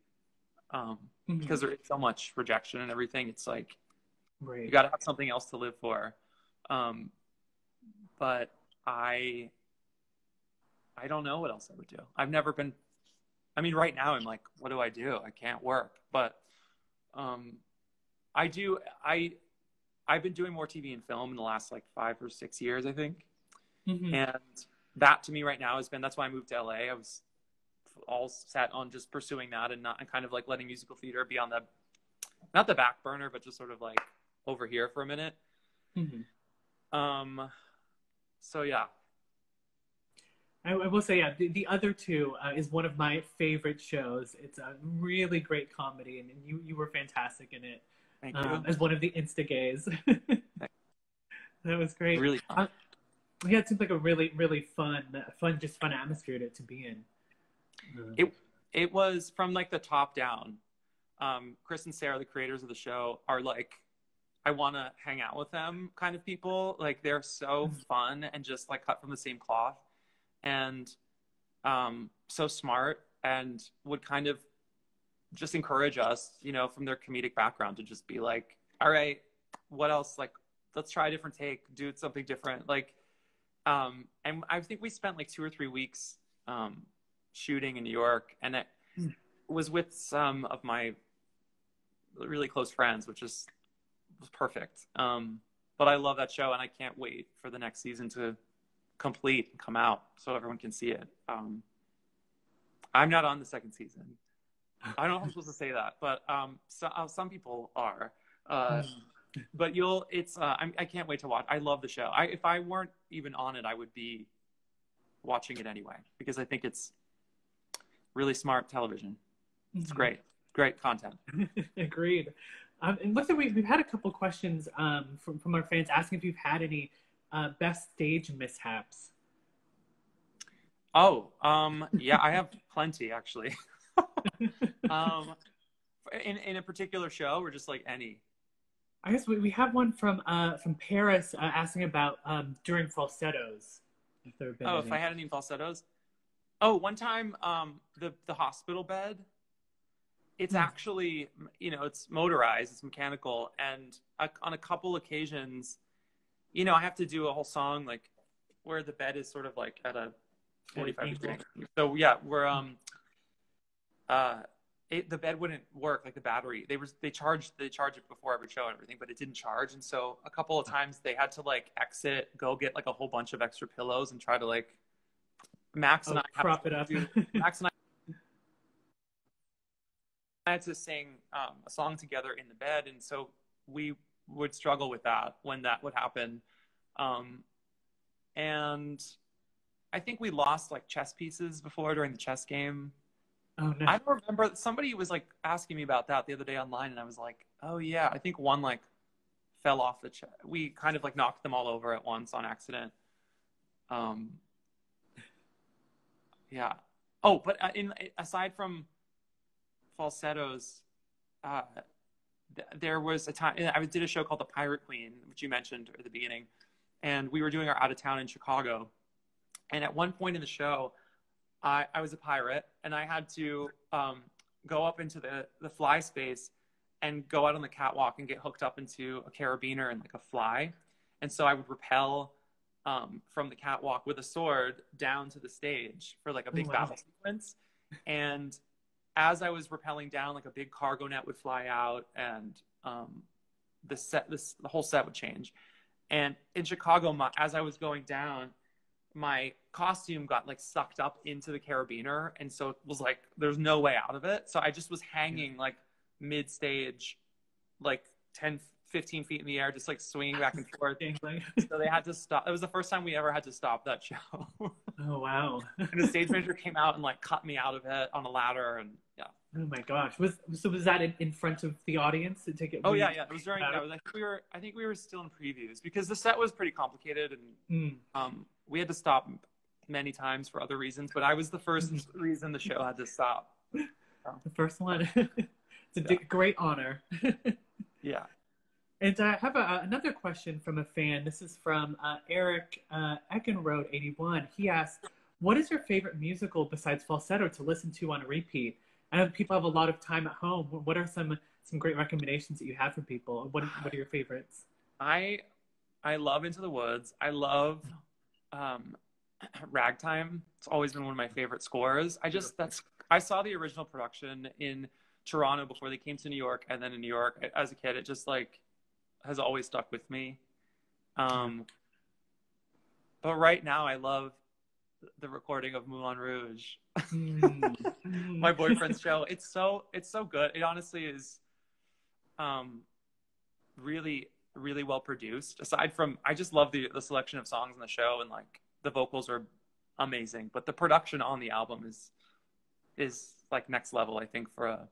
B: um,
A: Mhm.
B: because there is so much rejection and everything. It's like
A: right.
B: you got to have something else to live for um but i i don't know what else i would do i've never been i mean right now i'm like what do i do i can't work but um i do i i've been doing more tv and film in the last like five or six years i think
A: Mhm.
B: and that to me right now has been that's why i moved to la i was all set on just pursuing that and not and kind of like letting musical theater be on the not the back burner but just sort of like over here for a minute
A: Mhm.
B: um so yeah
A: I, I will say, yeah, the, the other two uh, is one of my favorite shows. It's a really great comedy, and, and you you were fantastic in it
B: thank you
A: um, as one of the insta gays. that was great.
B: really
A: Uh, yeah, it seems like a really really fun fun just fun atmosphere to, to be in. Uh,
B: It- it was from like the top down um chris and sarah the creators of the show are like i want to hang out with them kind of people like they're so
A: Mhm.
B: fun and just like cut from the same cloth and um so smart and would kind of just encourage us you know from their comedic background to just be like all right what else? Like let's try a different take do something different. Like um and i think we spent like two or three weeks um shooting in new york and it
A: Hmm.
B: was with some of my really close friends which is was perfect. Um but i love that show and i can't wait for the next season to complete and come out so everyone can see it. Um i'm not on the second season i don't know if i'm supposed to say that but um so, uh, some people are uh
A: mm.
B: but you'll it's uh I'm, i can't wait to watch i love the show i if i weren't even on it i would be watching it anyway because i think it's really smart television it's
A: Mhm.
B: great great content
A: Agreed. Um, and listen, we've, we've had a couple questions um, from, from our fans asking if you've had any uh, best stage mishaps.
B: oh um yeah i have plenty actually um in in a particular show or just like any
A: I guess we, we have one from uh, from Paris uh, asking about um, during falsettos. If there have been
B: oh
A: any.
B: if i had any falsettos oh one time um the the hospital bed it's
A: Hmm.
B: actually you know it's motorized it's mechanical and on a couple occasions you know i have to do a whole song like where the bed is sort of like at a 45 degree so yeah we're um uh it, the bed wouldn't work like the battery they were they charged they charged it before every show and everything but it didn't charge and so a couple of times they had to like exit go get like a whole bunch of extra pillows and try to like max and
A: Oh,
B: i
A: prop it up.
B: do- max and I had to sing um, a song together in the bed, and so we would struggle with that when that would happen. Um, and I think we lost like chess pieces before during the chess game.
A: Oh no!
B: I remember. Somebody was like asking me about that the other day online, and I was like, "Oh yeah, I think one like fell off the chair. We kind of like knocked them all over at once on accident." Um, yeah. Oh, but uh, in aside from falsettos, uh, th- there was a time I did a show called The Pirate Queen, which you mentioned at the beginning, and we were doing our out of town in Chicago. And at one point in the show, I, I was a pirate, and I had to um, go up into the the fly space and go out on the catwalk and get hooked up into a carabiner and like a fly. And so I would rappel um, from the catwalk with a sword down to the stage for like a big
A: Wow.
B: battle sequence. And as I was rappelling down, like a big cargo net would fly out, and um, the set, this the whole set would change. And in Chicago, my, as I was going down, my costume got like sucked up into the carabiner, and so it was like there's no way out of it. So I just was hanging like mid stage, like 10, 15 feet in the air, just like swinging back and forth. So they had to stop. It was the first time we ever had to stop that show.
A: Oh wow!
B: and the stage manager came out and like cut me out of it on a ladder, and yeah,
A: Oh my gosh! Was so was that in, in front of the audience to take it?
B: Oh yeah, yeah. It was during. Yeah, it was, I think we were. I think we were still in previews because the set was pretty complicated and
A: Mm.
B: um, we had to stop many times for other reasons. But I was the 1st
A: Mhm.
B: reason the show had to stop.
A: The first one. it's a
B: Yeah.
A: great honor.
B: Yeah.
A: And I have a, another question from a fan. This is from uh, Eric uh, Eckenroad, 81. He asked, What is your favorite musical besides falsetto to listen to on a repeat? I know people have a lot of time at home. What are some some great recommendations that you have for people? What What are your favorites?
B: I I love Into the Woods. I love um, Ragtime. It's always been one of my favorite scores. I just that's I saw the original production in Toronto before they came to New York, and then in New York as a kid. It just like has always stuck with me. Um, but right now, I love the recording of Moulin Rouge.
A: Mm.
B: my boyfriend's show. It's so it's so good. It honestly is um really really well produced. Aside from I just love the the selection of songs in the show and like the vocals are amazing, but the production on the album is is like next level I think for a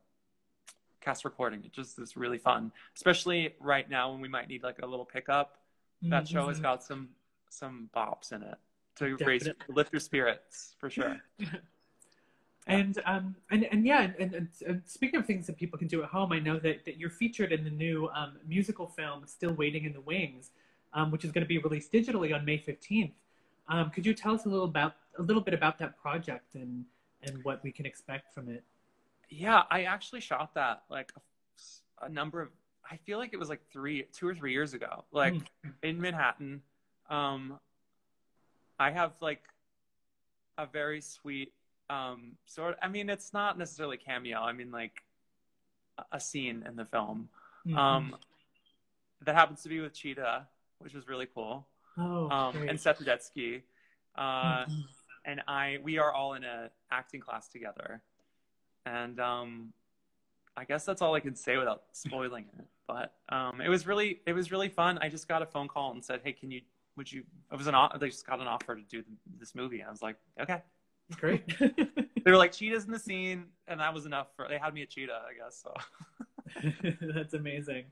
B: cast recording. It just is really fun, especially right now when we might need like a little pickup. That show has
A: Mhm.
B: got some some bops in it to raise lift your spirits for sure.
A: And um and, and yeah and, and, and speaking of things that people can do at home, I know that, that you're featured in the new um, musical film "Still Waiting in the Wings," um, which is going to be released digitally on May fifteenth. Um, could you tell us a little about a little bit about that project and and what we can expect from it?
B: Yeah, I actually shot that like a, a number of. I feel like it was like three, two or three years ago, like
A: Mm.
B: in Manhattan. Um, I have like a very sweet um sort. I mean, it's not necessarily cameo. I mean, like a- a scene in the film.
A: Mhm.
B: Um, that happens to be with Chita, which was really cool.
A: oh,
B: Um,
A: great.
B: and Seth Rudetsky. Uh,
A: Mhm.
B: and I we are all in a acting class together, and um, I guess that's all I can say without spoiling it. But um, it was really it was really fun. I just got a phone call and said, "Hey, can you would you?" It was an they just got an offer to do this movie. I was like, "Okay."
A: great.
B: They were like, "Chita's in the scene," and that was enough for. They had me a Chita, I guess. So
A: That's amazing.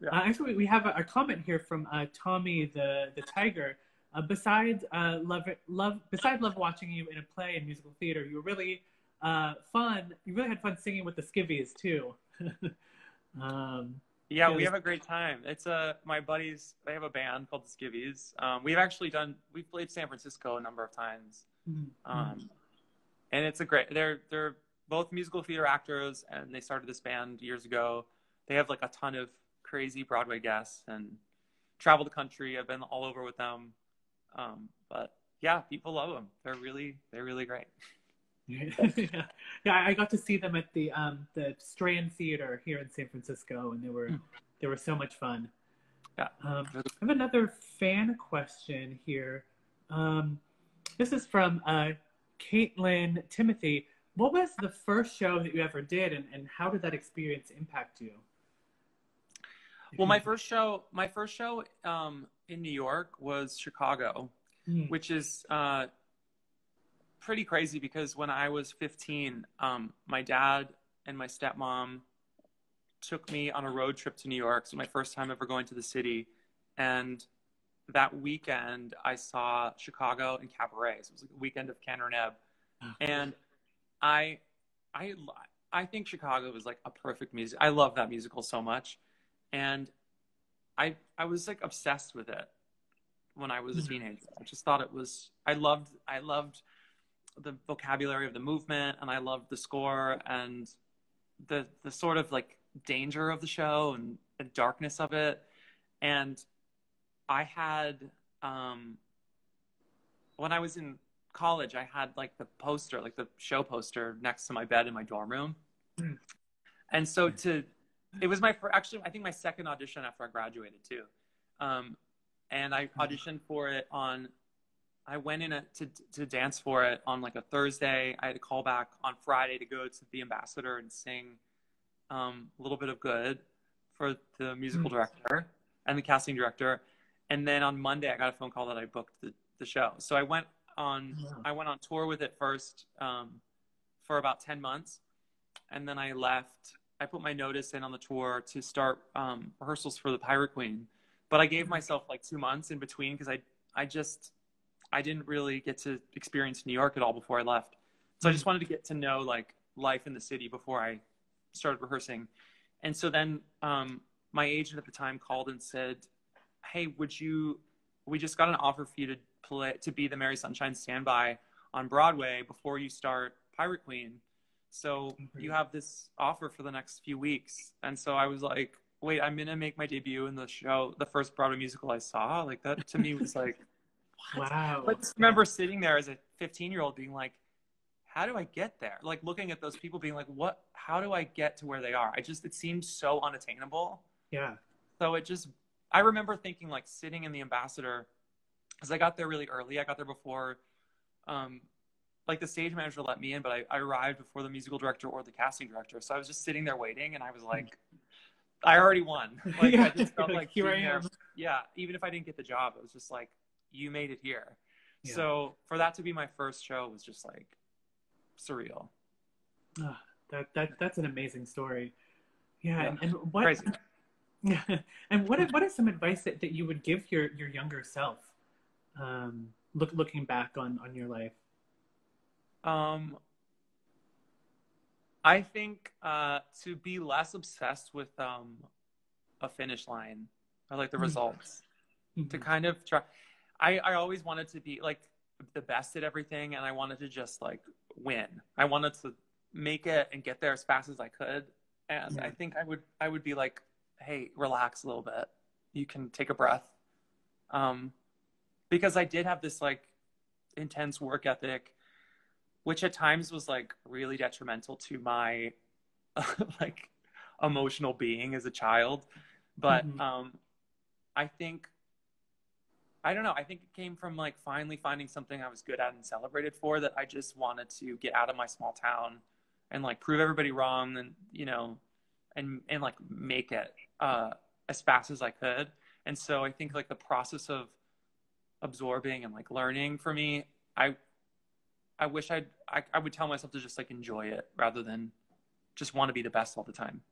B: Yeah.
A: Uh, actually, we have a, a comment here from uh, Tommy the the Tiger. Uh, besides uh, love love besides love watching you in a play and musical theater, you were really uh, fun. You really had fun singing with the Skivvies too. um,
B: Yeah, we have a great time. It's a my buddies. They have a band called the Skivvies. Um, we've actually done. We've played San Francisco a number of times, um, and it's a great. They're they're both musical theater actors, and they started this band years ago. They have like a ton of crazy Broadway guests and travel the country. I've been all over with them, um, but yeah, people love them. They're really they're really great.
A: yeah, yeah. I got to see them at the um, the Strand Theater here in San Francisco, and they were
B: Mm.
A: they were so much fun.
B: Yeah.
A: Um, I have another fan question here. Um, this is from uh, Caitlin Timothy. What was the first show that you ever did, and, and how did that experience impact you?
B: Well, my first show, my first show um, in New York was Chicago.
A: Mm.
B: which is uh, pretty crazy because when I was 15, um, my dad and my stepmom took me on a road trip to New York. So my first time ever going to the city, and that weekend I saw Chicago and Cabaret. So it was like a weekend of Kander and Ebb, and I, I, I think Chicago was like a perfect music. I love that musical so much, and I, I was like obsessed with it when I was a
A: Mhm.
B: teenager. I just thought it was. I loved. I loved the vocabulary of the movement, and I loved the score and the the sort of like danger of the show and the darkness of it. And I had um, when I was in college, I had like the poster, like the show poster, next to my bed in my dorm room.
A: Mm.
B: And so to, it was my first, actually I think my second audition after I graduated too. Um, and I auditioned for it on. I went in a, to to dance for it on like a Thursday. I had a call back on Friday to go to the ambassador and sing um, a little bit of good for the musical
A: Mm.
B: director and the casting director. And then on Monday, I got a phone call that I booked the, the show. So I went on
A: Wow.
B: I went on tour with it first um, for about ten months, and then I left. I put my notice in on the tour to start um, rehearsals for the Pirate Queen, but I gave myself like two months in between because I I just I didn't really get to experience New York at all before I left. So I just wanted to get to know like life in the city before I started rehearsing. And so then um, my agent at the time called and said, "Hey, would you? We just got an offer for you to play to be the Mary Sunshine standby on Broadway before you start Pirate Queen. So you have this offer for the next few weeks." And so I was like, "Wait, I'm gonna make my debut in the show, the first Broadway musical I saw." Like that to me was like,
A: what? wow.
B: But I remember sitting there as a 15 year old being like, how do I get there? Like looking at those people being like, what, how do I get to where they are? I just, it seemed so unattainable.
A: Yeah.
B: So it just, I remember thinking like sitting in the ambassador because I got there really early. I got there before, um, like the stage manager let me in, but I, I arrived before the musical director or the casting director. So I was just sitting there waiting and I was like, I already won. Like,
A: yeah.
B: I just felt
A: Like,
B: like
A: here I am.
B: there- Yeah. Even if I didn't get the job, it was just like, you made it here.
A: Yeah.
B: So for that to be my first show was just like surreal.
A: Ah, that that that's an amazing story. Yeah,
B: Yeah.
A: and, and what
B: Crazy.
A: And what what is some advice that, that you would give your your younger self, um, look looking back on on your life?
B: Um, I think uh, to be less obsessed with um, a finish line or like the
A: Mhm.
B: results, to
A: Mhm.
B: kind of try. I, I always wanted to be like the best at everything, and I wanted to just like win. I wanted to make it and get there as fast as I could. And
A: Yeah.
B: I think I would I would be like, hey, relax a little bit. You can take a breath. Um, because I did have this like intense work ethic, which at times was like really detrimental to my like emotional being as a child. But
A: Mhm.
B: um, I think I don't know. I think it came from like finally finding something I was good at and celebrated for that I just wanted to get out of my small town and like prove everybody wrong and you know and and like make it uh as fast as I could. And so I think like the process of absorbing and like learning for me, I I wish I'd I, I would tell myself to just like enjoy it rather than just want to be the best all the time.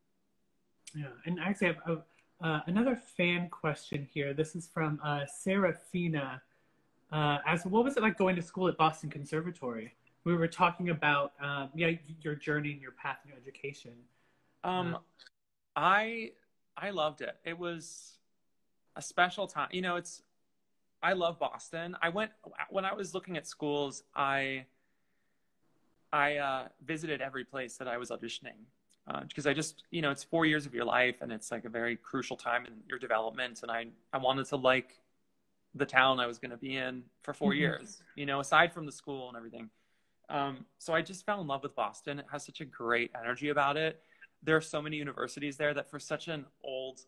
A: Yeah, and actually, I have uh, uh, another fan question here. This is from uh, Serafina. Uh, as what was it like going to school at Boston Conservatory? We were talking about um, yeah your journey and your path in your education.
B: Um,
A: Yeah.
B: I I loved it. It was a special time. You know, it's I love Boston. I went when I was looking at schools. I I uh, visited every place that I was auditioning uh, because I just you know it's four years of your life and it's like a very crucial time in your development. And I I wanted to like the town I was going to be in for 4
A: Mhm.
B: years. You know, aside from the school and everything. Um, so I just fell in love with Boston. It has such a great energy about it. There are so many universities there that for such an old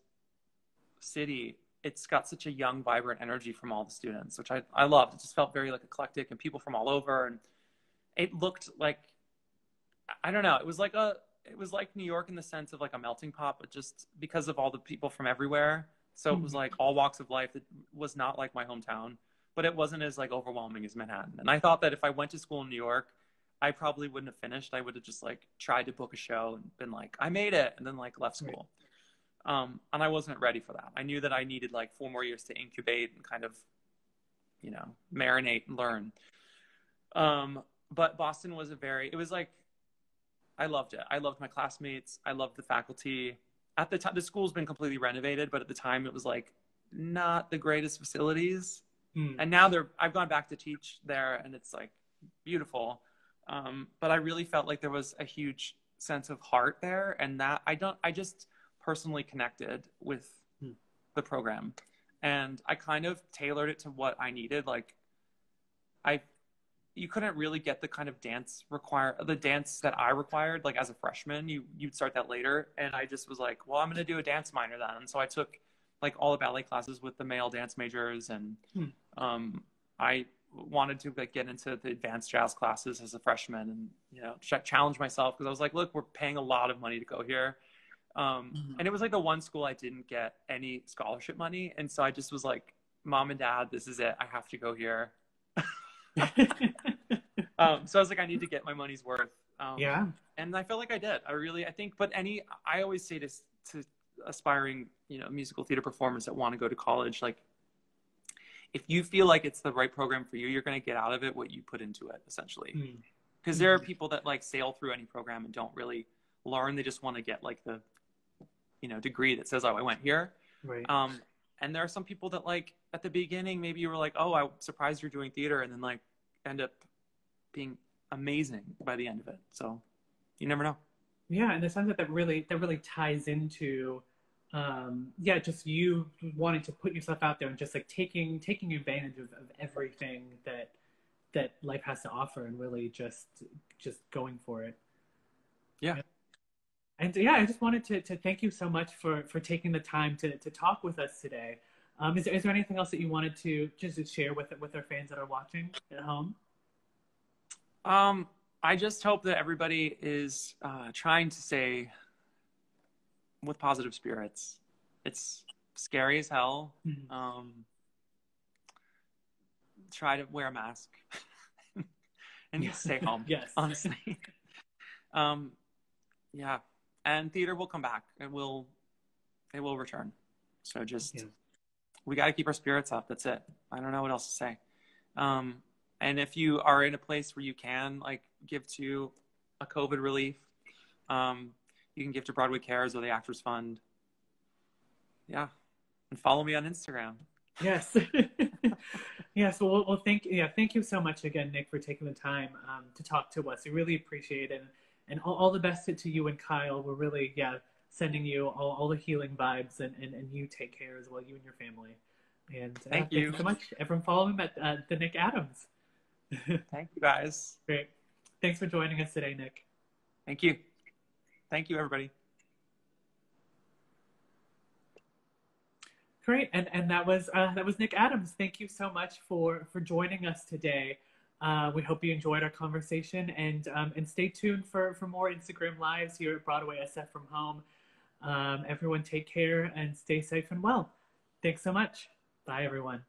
B: city, it's got such a young, vibrant energy from all the students, which I, I loved. It just felt very like eclectic and people from all over. And it looked like, I don't know, it was like a, it was like New York in the sense of like a melting pot, but just because of all the people from everywhere. So it was
A: Mhm.
B: like all walks of life. It was not like my hometown, but it wasn't as like overwhelming as Manhattan. And I thought that if I went to school in New York, I probably wouldn't have finished. I would have just like tried to book a show and been like, I made it, and then like left school. Um, and I wasn't ready for that. I knew that I needed like four more years to incubate and kind of, you know, marinate and learn. Um, but Boston was a very, it was like, I loved it. I loved my classmates. I loved the faculty. At the time, the school's been completely renovated, but at the time it was like not the greatest facilities
A: Mm.
B: and now they're i've gone back to teach there and it's like beautiful um, but i really felt like there was a huge sense of heart there and that i don't i just personally connected with
A: Hmm.
B: the program and i kind of tailored it to what i needed like i you couldn't really get the kind of dance require the dance that i required like as a freshman you you'd start that later. And i just was like well i'm going to do a dance minor then. And so i took like all the ballet classes with the male dance majors. And
A: Hmm.
B: um, I wanted to like get into the advanced jazz classes as a freshman and you know ch- challenge myself. Because I was like, look, we're paying a lot of money to go here, um,
A: Mhm.
B: and it was like the one school I didn't get any scholarship money, and so I just was like, mom and dad, this is it, I have to go here. Um, so I was like, I need to get my money's worth. Um,
A: yeah.
B: And I felt like I did. I really, I think, but any, I always say to, to aspiring, you know, musical theater performers that want to go to college, like, if you feel like it's the right program for you, you're going to get out of it what you put into it, essentially.
A: Mm.
B: Because there are people that like sail through any program and don't really learn. They just want to get like the, you know, degree that says, oh, I went here.
A: Right.
B: Um, and there are some people that like at the beginning, maybe you were like, oh, I'm surprised you're doing theater, and then like end up being amazing by the end of it. So you never know.
A: Yeah, and the sense that that really that really ties into um yeah just you wanting to put yourself out there and just like taking taking advantage of, of everything that that life has to offer and really just just going for it
B: Yeah.
A: and yeah i just wanted to, to thank you so much for for taking the time to to talk with us today um is there, is there anything else that you wanted to just to share with with our fans that are watching at home
B: Um, I just hope that everybody is uh, trying to stay with positive spirits. It's scary as hell.
A: Mhm.
B: Um, try to wear a mask and
A: Yeah.
B: stay home.
A: yes
B: honestly. um, yeah, and theater will come back. It will, it will return. So just
A: Yeah.
B: we got to keep our spirits up. That's it. I don't know what else to say. Um, and if you are in a place where you can like give to a COVID relief, um, you can give to Broadway Cares or the Actors Fund. Yeah, and follow me on Instagram.
A: Yes. yes. Well, well, thank yeah, thank you so much again, Nick, for taking the time um, to talk to us. We really appreciate it, and, and all, all the best to, to you and Kyle. We're really yeah sending you all, all the healing vibes, and, and, and you take care as well, you and your family. And uh,
B: Thank you.
A: so much. Everyone, follow him at uh, the Nick Adams.
B: Thank you guys.
A: Great. Thanks for joining us today, Nick.
B: Thank you. Thank you, everybody.
A: Great, and and that was uh, that was Nick Adams. Thank you so much for for joining us today. Uh, we hope you enjoyed our conversation, and um, and stay tuned for for more Instagram lives here at Broadway SF from home. Um, everyone, take care and stay safe and well. Thanks so much. Bye, everyone.